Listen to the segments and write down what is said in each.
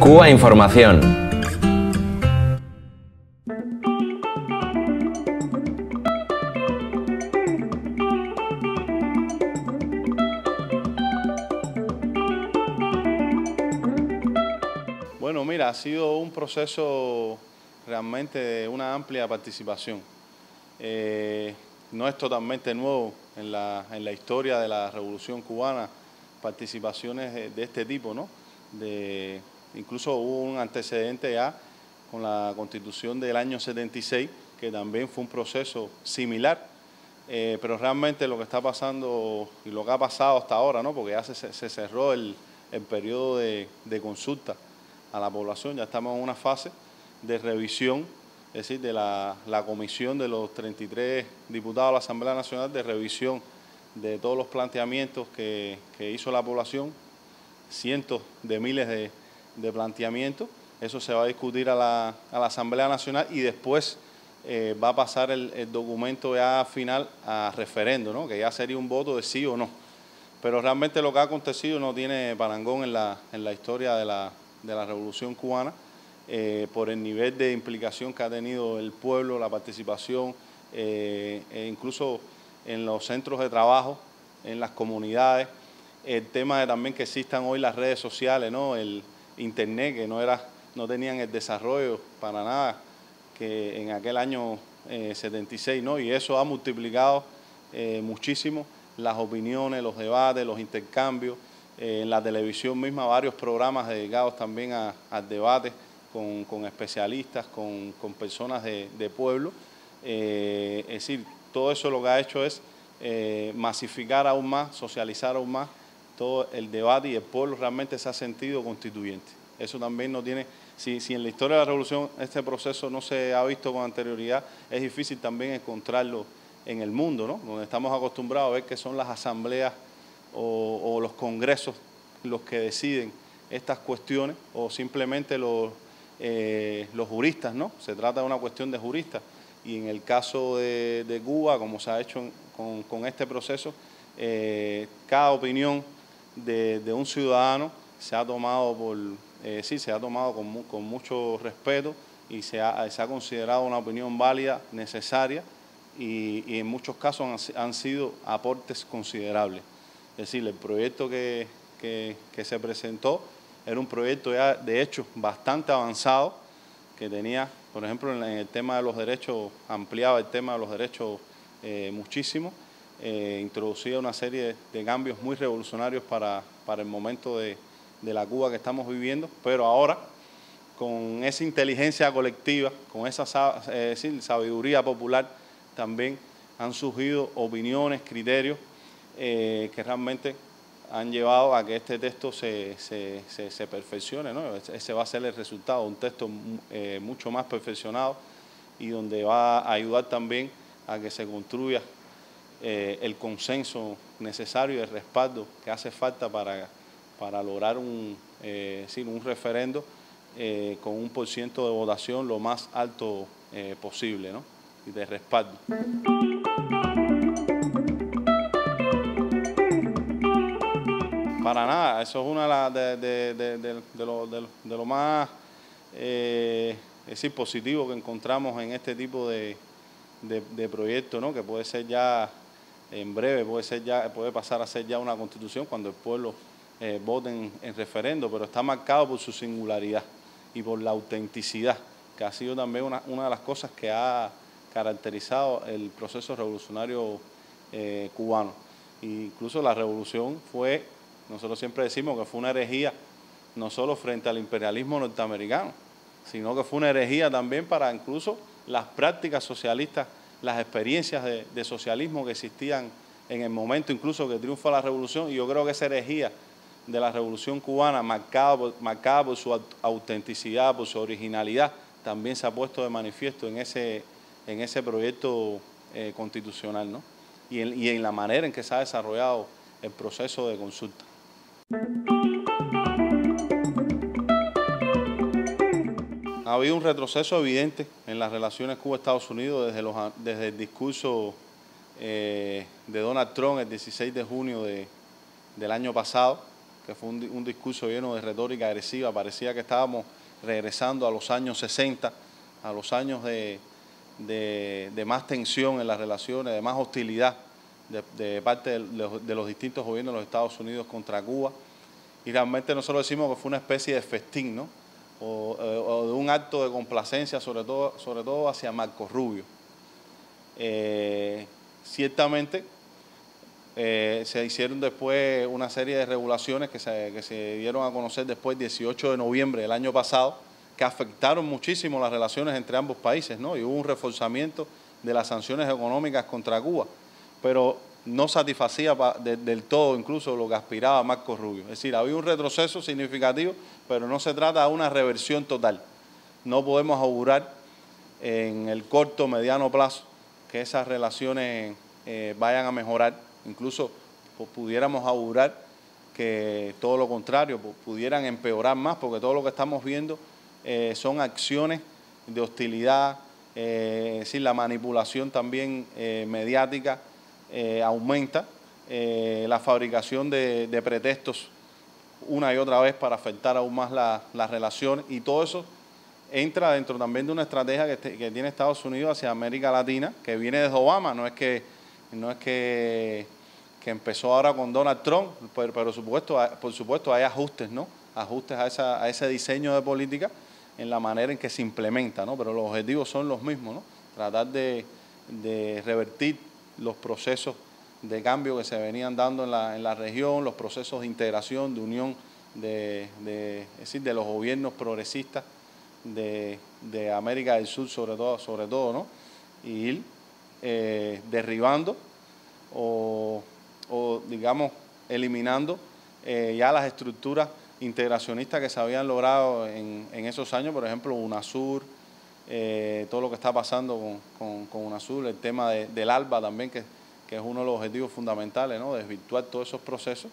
Cuba Información. Bueno, mira, ha sido un proceso realmente de una amplia participación. Eh, no es totalmente nuevo en la, en la, historia de la Revolución Cubana participaciones de, de este tipo, ¿no? De, incluso hubo un antecedente ya con la Constitución del año 76, que también fue un proceso similar, eh, pero realmente lo que está pasando y lo que ha pasado hasta ahora, ¿no? porque ya se, cerró el, periodo de, consulta a la población, ya estamos en una fase de revisión, es decir, de la, la, comisión de los 33 diputados de la Asamblea Nacional de revisión de todos los planteamientos que, que hizo la población, cientos de miles de, de, planteamientos. Eso se va a discutir a la, a la Asamblea Nacional y después eh, va a pasar el, el, documento ya final a referendo, ¿no? que ya sería un voto de sí o no. Pero realmente lo que ha acontecido no tiene parangón en la, en la historia de la, de la Revolución Cubana, eh, por el nivel de implicación que ha tenido el pueblo, la participación, eh, e incluso en los centros de trabajo, en las comunidades, el tema de también que existan hoy las redes sociales, ¿no? el internet, que no, era, no tenían el desarrollo para nada que en aquel año eh, 76, ¿no? y eso ha multiplicado eh, muchísimo las opiniones, los debates, los intercambios, eh, en la televisión misma varios programas dedicados también a, al debate con, con especialistas, con, con, personas de, de pueblo. Eh, es decir, todo eso lo que ha hecho es eh, masificar aún más, socializar aún más todo el debate y el pueblo realmente se ha sentido constituyente. Eso también no tiene, si, si en la historia de la revolución este proceso no se ha visto con anterioridad, es difícil también encontrarlo en el mundo, ¿no? donde estamos acostumbrados a ver que son las asambleas o, los congresos los que deciden estas cuestiones o simplemente los, eh, los juristas, ¿no? Se trata de una cuestión de juristas. Y en el caso de, de Cuba, como se ha hecho con, con este proceso, eh, cada opinión de, un ciudadano se ha tomado por, eh, sí, se ha tomado con, con mucho respeto y se ha, se ha, considerado una opinión válida, necesaria y, en muchos casos han, han sido aportes considerables. Es decir, el proyecto que, que, que, se presentó era un proyecto de hecho bastante avanzado, que tenía, por ejemplo, en el tema de los derechos, ampliaba el tema de los derechos eh, muchísimo, eh, introducía una serie de, cambios muy revolucionarios para, para el momento de, de, la Cuba que estamos viviendo, pero ahora, con esa inteligencia colectiva, con esa eh, sabiduría popular, también han surgido opiniones, criterios eh, que realmente han llevado a que este texto se, se, se, se, perfeccione. ¿no? Ese va a ser el resultado, un texto eh, mucho más perfeccionado y donde va a ayudar también a que se construya eh, el consenso necesario y el respaldo que hace falta para, para lograr un, eh, un referendo eh, con un por ciento de votación lo más alto posible ¿no? y de respaldo. Para nada, eso es una de, de, de, de lo, lo, más eh, es decir, positivo que encontramos en este tipo de, proyectos, ¿no? que puede ser ya en breve, puede, ser ya, puede pasar a ser ya una constitución cuando el pueblo eh, vote en, en referendo, pero está marcado por su singularidad y por la autenticidad, que ha sido también una, una de las cosas que ha caracterizado el proceso revolucionario eh, cubano. E incluso la revolución fue nosotros siempre decimos que fue una herejía no solo frente al imperialismo norteamericano, sino que fue una herejía también para incluso las prácticas socialistas, las experiencias de, socialismo que existían en el momento incluso que triunfa la revolución. Y yo creo que esa herejía de la revolución cubana, marcada por, marcada por su autenticidad, por su originalidad, también se ha puesto de manifiesto en ese, en ese proyecto eh, constitucional, ¿no? Y en, y en la manera en que se ha desarrollado el proceso de consulta. Ha habido un retroceso evidente en las relaciones Cuba-Estados Unidos desde, el discurso eh, de Donald Trump el 16 de junio de, del año pasado, que fue un, discurso lleno de retórica agresiva, parecía que estábamos regresando a los años 60, a los años de, más tensión en las relaciones, de más hostilidad de, parte de los, distintos gobiernos de los Estados Unidos contra Cuba. Y realmente nosotros decimos que fue una especie de festín, ¿no? O, eh, de un acto de complacencia, sobre todo, sobre todo hacia Marco Rubio. Eh, ciertamente eh, se hicieron después una serie de regulaciones que se, que se dieron a conocer después, 18 de noviembre del año pasado, que afectaron muchísimo las relaciones entre ambos países, ¿no? Y hubo un reforzamiento de las sanciones económicas contra Cuba, pero no satisfacía del todo incluso lo que aspiraba Marco Rubio. Es decir, había un retroceso significativo, pero no se trata de una reversión total. No podemos augurar en el corto, mediano plazo que esas relaciones eh, vayan a mejorar Incluso pues, pudiéramos augurar que todo lo contrario, pues, pudieran empeorar más, porque todo lo que estamos viendo eh, son acciones de hostilidad, eh, es decir, la manipulación también eh, aumenta, la fabricación de, pretextos una y otra vez para afectar aún más las la relaciones y todo eso entra dentro también de una estrategia que, que, tiene Estados Unidos hacia América Latina, que viene desde Obama, no es que no es que, empezó ahora con Donald Trump, pero, supuesto, por supuesto hay ajustes, ¿no? Ajustes a, esa, a ese diseño de política en la manera en que se implementa, ¿no? Pero los objetivos son los mismos, ¿no? Tratar de, revertir los procesos de cambio que se venían dando en la, en la región, los procesos de integración, de unión de, decir, de los gobiernos progresistas de, América del Sur, sobre todo, sobre todo, ¿no? Y ir eh, derribando o, digamos, eliminando eh, ya las estructuras integracionistas que se habían logrado en, esos años, por ejemplo, UNASUR, eh, todo lo que está pasando con, con, UNASUR, el tema del ALBA también, que, es uno de los objetivos fundamentales, ¿no? desvirtuar todos esos procesos,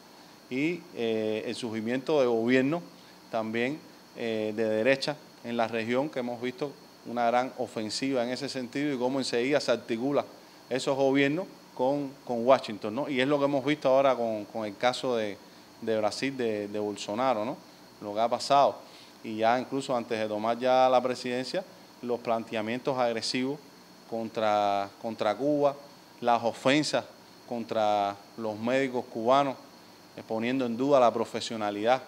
y el surgimiento de gobierno también de derecha en la región que hemos visto una gran ofensiva en ese sentido y cómo enseguida se articula esos gobiernos con, Washington, ¿no? Y es lo que hemos visto ahora con, el caso de, Brasil, de, Bolsonaro, ¿no? Lo que ha pasado. Y ya incluso antes de tomar ya la presidencia, los planteamientos agresivos contra, contra Cuba, las ofensas contra los médicos cubanos, eh, poniendo en duda la profesionalidad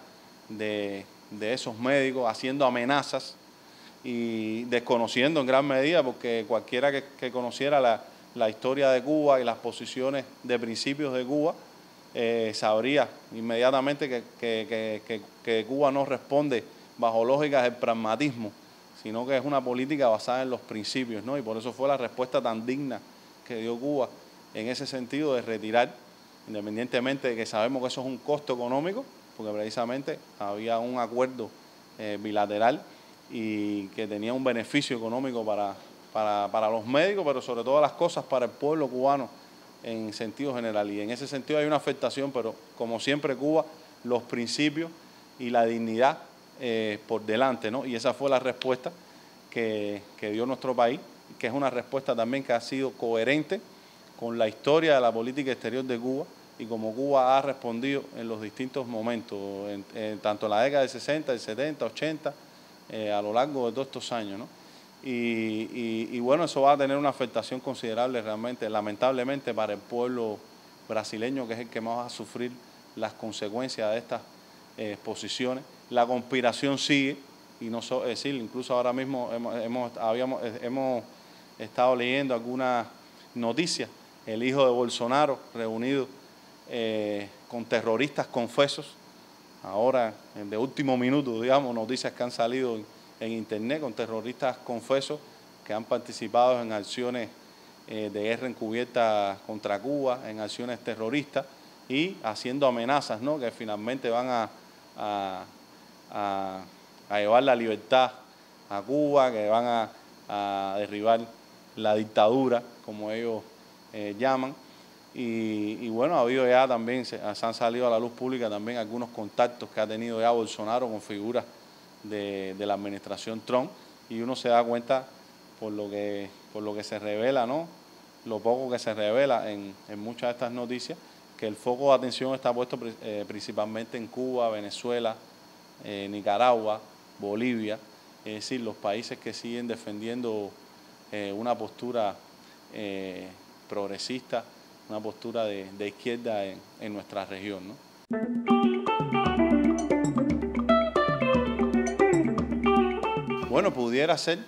de, de esos médicos, haciendo amenazas y desconociendo en gran medida, porque cualquiera que, conociera la, historia de Cuba y las posiciones de principios de Cuba, eh, sabría inmediatamente que, Cuba no responde bajo lógicas del pragmatismo, sino que es una política basada en los principios, ¿no? Y por eso fue la respuesta tan digna que dio Cuba en ese sentido de retirar, independientemente de que sabemos que eso es un costo económico, porque precisamente había un acuerdo eh, bilateral y que tenía un beneficio económico para, para, los médicos, pero sobre todas las cosas para el pueblo cubano en sentido general. Y en ese sentido hay una afectación, pero como siempre Cuba, los principios y la dignidad eh, por delante, ¿no? Y esa fue la respuesta que, que dio nuestro país, que es una respuesta también que ha sido coherente con la historia de la política exterior de Cuba y como Cuba ha respondido en los distintos momentos, tanto en la década del 60, del 70, 80, eh, a lo largo de todos estos años. ¿no? Y, bueno, eso va a tener una afectación considerable realmente, lamentablemente, para el pueblo brasileño, que es el que más va a sufrir las consecuencias de estas eh, posiciones. La conspiración sigue, y no es decir, incluso ahora mismo hemos, habíamos, eh, hemos estado leyendo algunas noticias, el hijo de Bolsonaro reunido con terroristas confesos ahora, de último minuto, digamos, noticias que han salido en, Internet con terroristas confesos que han participado en acciones eh, de guerra encubierta contra Cuba, en acciones terroristas y haciendo amenazas, ¿no? Que finalmente van a, llevar la libertad a Cuba, que van a, derribar la dictadura, como ellos eh, llaman. Y, bueno, ha habido ya también, se, han salido a la luz pública también algunos contactos que ha tenido ya Bolsonaro con figuras de, la administración Trump y uno se da cuenta por lo que, por lo que se revela, ¿no? Lo poco que se revela en, muchas de estas noticias, que el foco de atención está puesto eh, principalmente en Cuba, Venezuela, eh, Nicaragua, Bolivia, es decir, los países que siguen defendiendo eh, una postura progresista, una postura de, izquierda en, nuestra región. Bueno, pudiera ser,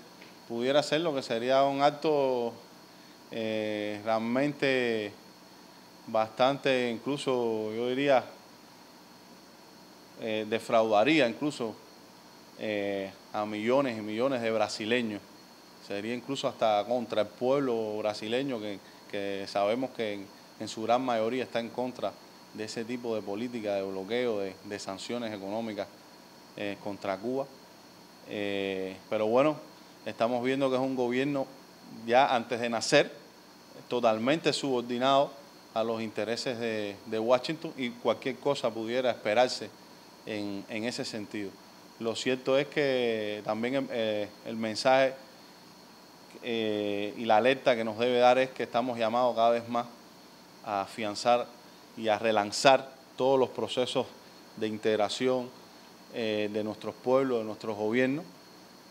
pudiera ser lo que sería un acto realmente bastante, incluso yo diría, eh, defraudaría incluso eh, a millones y millones de brasileños. Sería incluso hasta contra el pueblo brasileño que, sabemos que en, su gran mayoría está en contra de ese tipo de política de bloqueo, de, sanciones económicas eh, contra Cuba. pero bueno, estamos viendo que es un gobierno ya antes de nacer totalmente subordinado a los intereses de, Washington y cualquier cosa pudiera esperarse en, ese sentido. Lo cierto es que también eh, el mensaje eh, y la alerta que nos debe dar es que estamos llamados cada vez más a afianzar y a relanzar todos los procesos de integración eh, de nuestros pueblos, de nuestros gobiernos,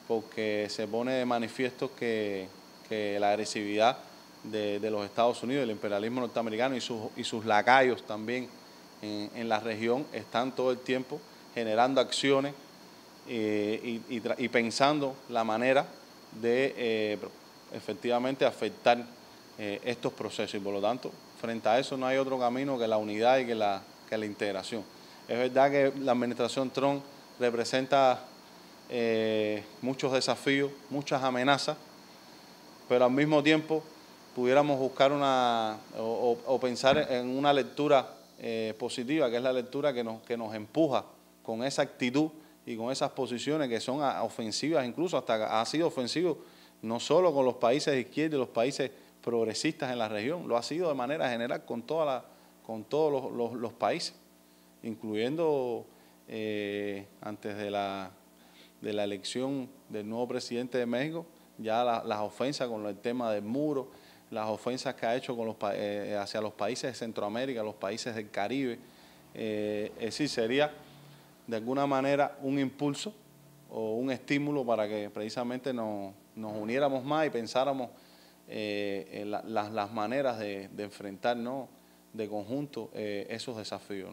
porque se pone de manifiesto que, que la agresividad de, los Estados Unidos, el imperialismo norteamericano y sus, y sus lacayos también en, la región están todo el tiempo generando acciones eh, y, pensando la manera de eh, efectivamente afectar eh, estos procesos y por lo tanto frente a eso no hay otro camino que la unidad y que la, que la integración. Es verdad que la administración Trump representa muchos desafíos, muchas amenazas, pero al mismo tiempo pudiéramos buscar una o, pensar en una lectura eh, positiva, que es la lectura que nos, que nos empuja con esa actitud y con esas posiciones que son ofensivas, incluso hasta ha sido ofensivo no solo con los países de izquierda y los países progresistas en la región, lo ha sido de manera general con, toda la, con todos los, países, incluyendo eh, antes de la, de la elección del nuevo presidente de México, ya las ofensas con el tema del muro, las ofensas que ha hecho los, eh, hacia los países de Centroamérica, los países del Caribe. Eh, es decir, sería de alguna manera un impulso o un estímulo para que precisamente nos, uniéramos más y pensáramos eh, en las maneras de, de enfrentar de conjunto esos desafíos.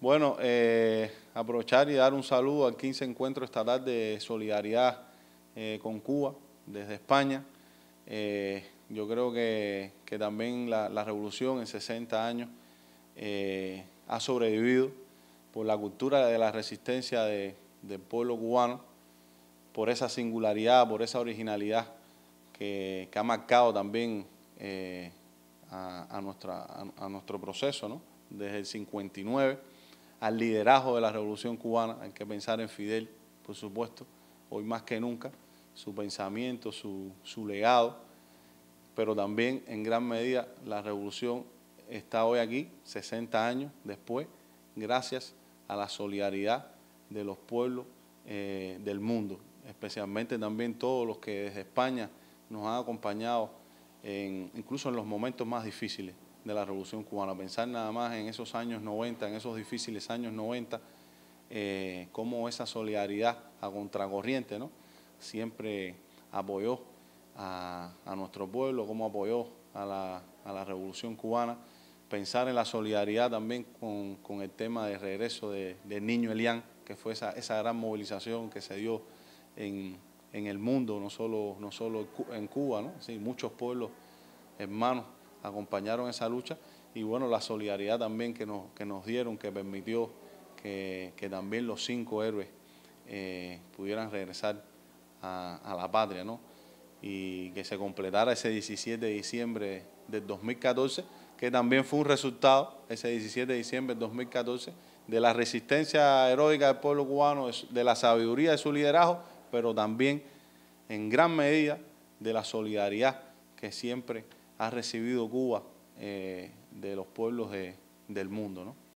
Bueno, aprovechar y dar un saludo al 15 Encuentro Estatal de Solidaridad con Cuba desde España. Yo creo que, también la, revolución en 60 años eh, ha sobrevivido por la cultura de la resistencia del pueblo cubano, por esa singularidad, por esa originalidad que, ha marcado también eh, a, nuestra, a, nuestro proceso, ¿no? desde el 59 al liderazgo de la revolución cubana, hay que pensar en Fidel, por supuesto, hoy más que nunca, su pensamiento, su, su legado pero también en gran medida la revolución está hoy aquí, 60 años después, gracias a la solidaridad de los pueblos eh, del mundo, especialmente también todos los que desde España nos han acompañado, incluso en los momentos más difíciles de la revolución cubana. Pensar nada más en esos años 90, en esos difíciles años 90, eh, cómo esa solidaridad a contracorriente siempre apoyó a, nuestro pueblo, cómo apoyó a la, a la, revolución cubana, pensar en la solidaridad también con, el tema de regreso de, del niño Elián, que fue esa, esa gran movilización que se dio en, en, el mundo, no solo, no solo en Cuba. Sí, muchos pueblos hermanos acompañaron esa lucha y bueno, la solidaridad también que nos, que nos dieron, que permitió que, que también los cinco héroes eh, pudieran regresar a, a la patria, ¿no? Y que se completara ese 17 de diciembre del 2014, que también fue un resultado, ese 17 de diciembre del 2014, de la resistencia heroica del pueblo cubano, de la sabiduría de su liderazgo, pero también en gran medida de la solidaridad que siempre ha recibido Cuba eh, de los pueblos del mundo. ¿no?